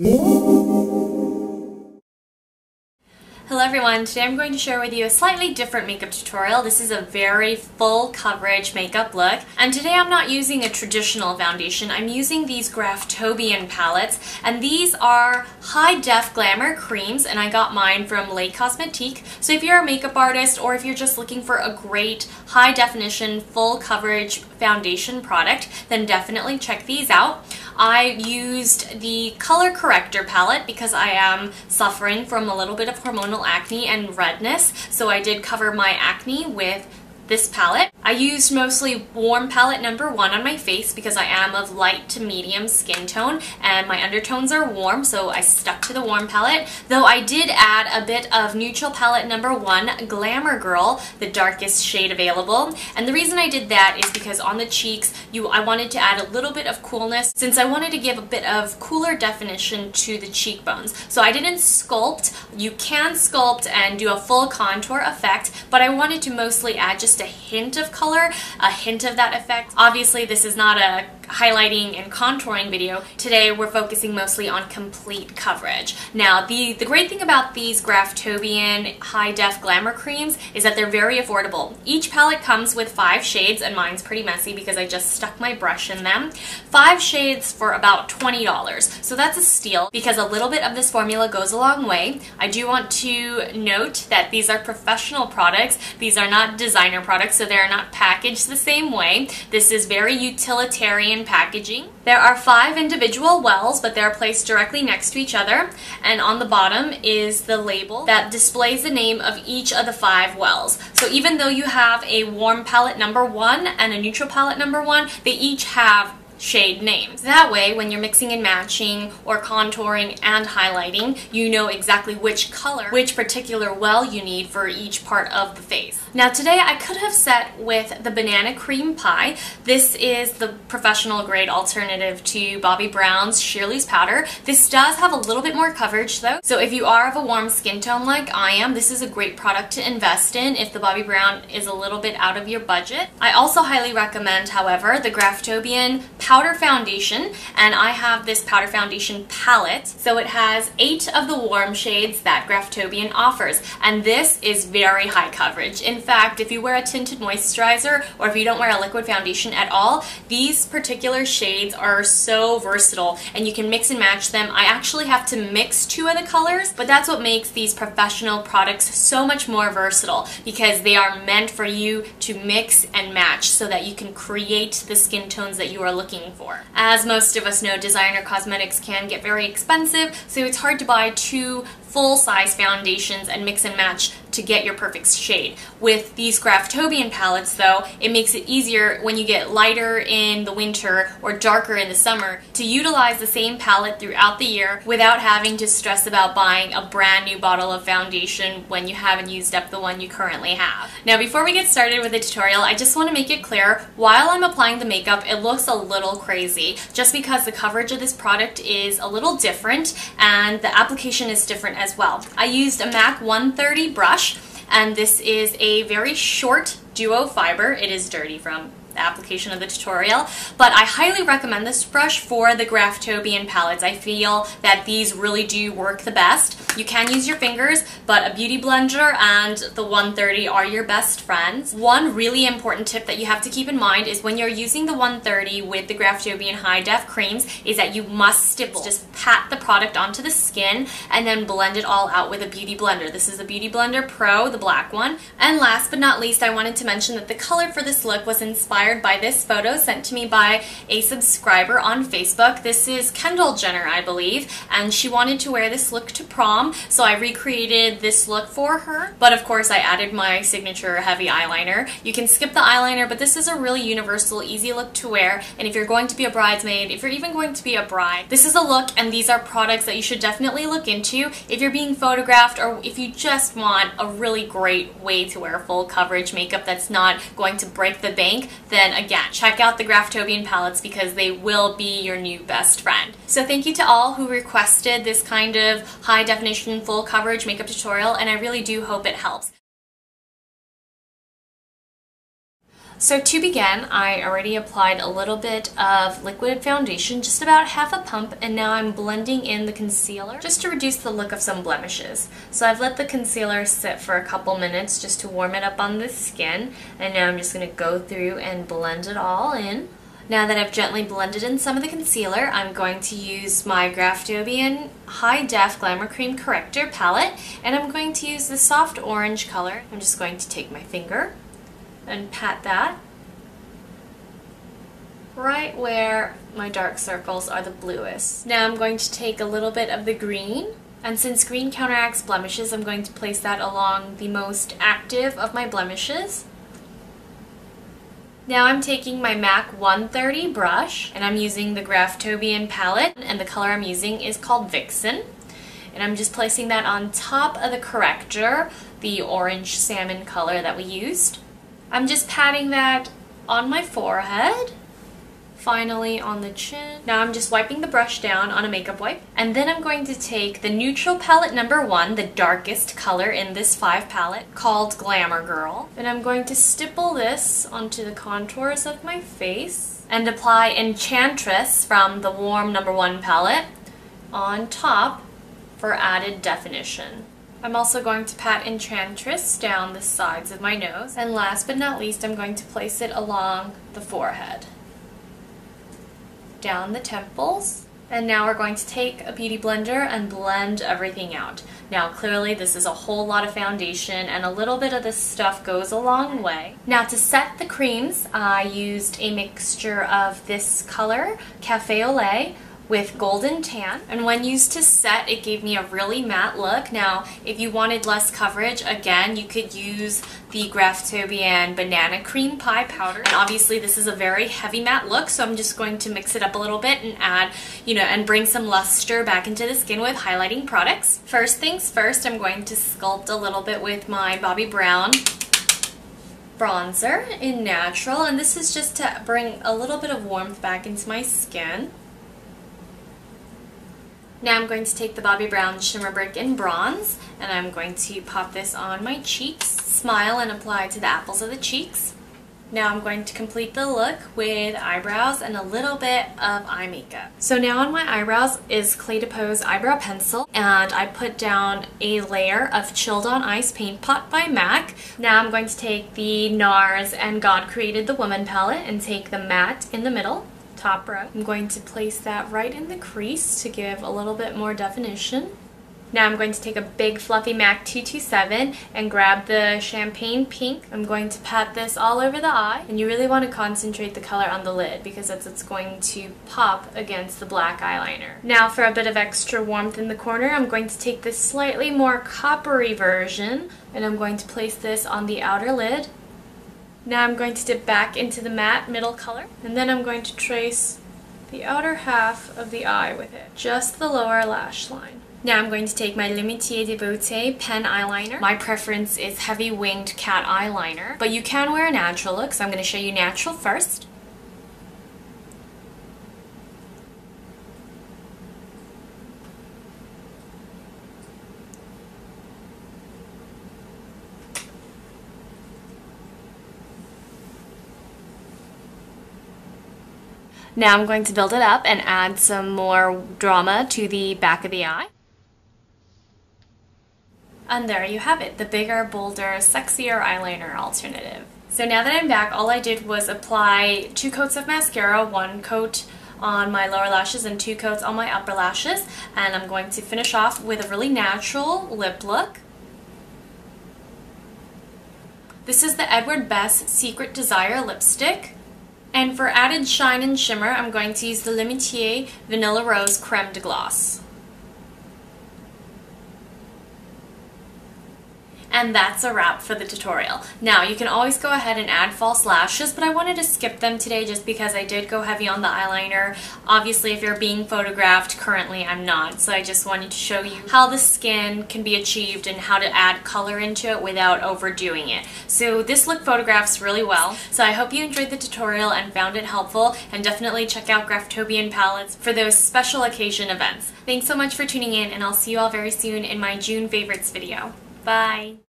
Música Hello everyone, today I'm going to share with you a slightly different makeup tutorial. This is a very full coverage makeup look and today I'm not using a traditional foundation, I'm using these Graftobian palettes and these are high def glamour creams and I got mine from Le Cosmetique. So if you're a makeup artist or if you're just looking for a great high definition full coverage foundation product then definitely check these out. I used the color corrector palette because I am suffering from a little bit of hormonal acne and redness. So I did cover my acne with this palette. I used mostly warm palette number one on my face because I am of light to medium skin tone and my undertones are warm so I stuck to the warm palette. Though I did add a bit of neutral palette number one Glamour Girl the darkest shade available. And the reason I did that is because on the cheeks you I wanted to add a little bit of coolness since I wanted to give a bit of cooler definition to the cheekbones. So I didn't sculpt. You can sculpt and do a full contour effect but I wanted to mostly add just a hint of color, a hint of that effect. Obviously, this is not a highlighting and contouring video. Today we're focusing mostly on complete coverage. Now the, the great thing about these Graftobian high def glamour creams is that they're very affordable. Each palette comes with five shades and mine's pretty messy because I just stuck my brush in them. Five shades for about $20. So that's a steal because a little bit of this formula goes a long way. I do want to note that these are professional products. These are not designer products so they're not packaged the same way. This is very utilitarian packaging. There are five individual wells, but they're placed directly next to each other. And on the bottom is the label that displays the name of each of the five wells. So even though you have a warm palette number one and a neutral palette number one, they each have shade names. That way, when you're mixing and matching or contouring and highlighting, you know exactly which color, which particular well you need for each part of the face. Now today I could have set with the banana cream pie. This is the professional grade alternative to Bobbi Brown's Shirley's powder. This does have a little bit more coverage though, so if you are of a warm skin tone like I am, this is a great product to invest in if the Bobbi Brown is a little bit out of your budget. I also highly recommend, however, the Graftobian powder foundation and I have this powder foundation palette. So it has eight of the warm shades that Graftobian offers and this is very high coverage. In fact, if you wear a tinted moisturizer or if you don't wear a liquid foundation at all, these particular shades are so versatile and you can mix and match them. I actually have to mix two of the colors, but that's what makes these professional products so much more versatile because they are meant for you to mix and match so that you can create the skin tones that you are looking looking for. As most of us know, designer cosmetics can get very expensive, so it's hard to buy two full-size foundations and mix and match to get your perfect shade. With these Graftobian palettes though, it makes it easier when you get lighter in the winter or darker in the summer to utilize the same palette throughout the year without having to stress about buying a brand new bottle of foundation when you haven't used up the one you currently have. Now before we get started with the tutorial, I just want to make it clear, while I'm applying the makeup, it looks a little crazy just because the coverage of this product is a little different and the application is different as well. I used a MAC 130 brush and this is a very short duo fiber. It is dirty from application of the tutorial, but I highly recommend this brush for the Graftobian palettes. I feel that these really do work the best. You can use your fingers, but a Beauty Blender and the 130 are your best friends. One really important tip that you have to keep in mind is when you're using the 130 with the Graftobian High Def creams is that you must stipple. Just pat the product onto the skin and then blend it all out with a Beauty Blender. This is the Beauty Blender Pro, the black one. And last but not least, I wanted to mention that the color for this look was inspired inspired by this photo sent to me by a subscriber on Facebook. This is Kendall Jenner, I believe, and she wanted to wear this look to prom, so I recreated this look for her. But of course, I added my signature heavy eyeliner. You can skip the eyeliner, but this is a really universal, easy look to wear, and if you're going to be a bridesmaid, if you're even going to be a bride, this is a look, and these are products that you should definitely look into if you're being photographed or if you just want a really great way to wear full coverage makeup that's not going to break the bank, then again, check out the Graftobian palettes because they will be your new best friend. So thank you to all who requested this kind of high definition full coverage makeup tutorial and I really do hope it helps. So to begin, I already applied a little bit of liquid foundation, just about half a pump, and now I'm blending in the concealer just to reduce the look of some blemishes. So I've let the concealer sit for a couple minutes just to warm it up on the skin, and now I'm just going to go through and blend it all in. Now that I've gently blended in some of the concealer, I'm going to use my Graftobian High Def Glamour Cream Corrector palette, and I'm going to use the soft orange color. I'm just going to take my finger and pat that right where my dark circles are the bluest. Now I'm going to take a little bit of the green and since green counteracts blemishes, I'm going to place that along the most active of my blemishes. Now I'm taking my MAC 130 brush and I'm using the Graftobian palette and the color I'm using is called Vixen. And I'm just placing that on top of the corrector, the orange salmon color that we used. I'm just patting that on my forehead, finally on the chin. Now I'm just wiping the brush down on a makeup wipe, and then I'm going to take the neutral palette number one, the darkest color in this five palette, called Glamour Girl, and I'm going to stipple this onto the contours of my face and apply Enchantress from the warm number one palette on top for added definition. I'm also going to pat Enchantress down the sides of my nose. And last but not least, I'm going to place it along the forehead. Down the temples. And now we're going to take a beauty blender and blend everything out. Now clearly this is a whole lot of foundation and a little bit of this stuff goes a long way. Now to set the creams, I used a mixture of this color, Cafe au Lait, with golden tan and when used to set it gave me a really matte look. Now if you wanted less coverage again you could use the Graftobian Banana Cream Pie Powder and obviously this is a very heavy matte look so I'm just going to mix it up a little bit and add you know and bring some luster back into the skin with highlighting products. First things first I'm going to sculpt a little bit with my Bobbi Brown bronzer in natural and this is just to bring a little bit of warmth back into my skin. Now I'm going to take the Bobbi Brown Shimmer Brick in Bronze and I'm going to pop this on my cheeks, smile and apply to the apples of the cheeks. Now I'm going to complete the look with eyebrows and a little bit of eye makeup. So now on my eyebrows is Clé de Peau Eyebrow Pencil and I put down a layer of Chilled on Ice Paint Pot by MAC. Now I'm going to take the NARS and God Created the Woman palette and take the matte in the middle top row. I'm going to place that right in the crease to give a little bit more definition. Now I'm going to take a big fluffy MAC 227 and grab the champagne pink. I'm going to pat this all over the eye and you really want to concentrate the color on the lid because that's what's going to pop against the black eyeliner. Now for a bit of extra warmth in the corner I'm going to take this slightly more coppery version and I'm going to place this on the outer lid now I'm going to dip back into the matte middle color and then I'm going to trace the outer half of the eye with it, just the lower lash line. Now I'm going to take my Le Métier de Beauté pen eyeliner. My preference is heavy winged cat eyeliner, but you can wear a natural look, so I'm going to show you natural first. Now I'm going to build it up and add some more drama to the back of the eye. And there you have it, the bigger, bolder, sexier eyeliner alternative. So now that I'm back, all I did was apply two coats of mascara, one coat on my lower lashes and two coats on my upper lashes. And I'm going to finish off with a really natural lip look. This is the Edward Bess Secret Desire lipstick. And for added shine and shimmer, I'm going to use the Le Métier Vanilla Rose Creme de Gloss. And that's a wrap for the tutorial. Now, you can always go ahead and add false lashes, but I wanted to skip them today just because I did go heavy on the eyeliner. Obviously, if you're being photographed, currently I'm not, so I just wanted to show you how the skin can be achieved and how to add color into it without overdoing it. So this look photographs really well, so I hope you enjoyed the tutorial and found it helpful, and definitely check out Graftobian palettes for those special occasion events. Thanks so much for tuning in, and I'll see you all very soon in my June favorites video. Bye!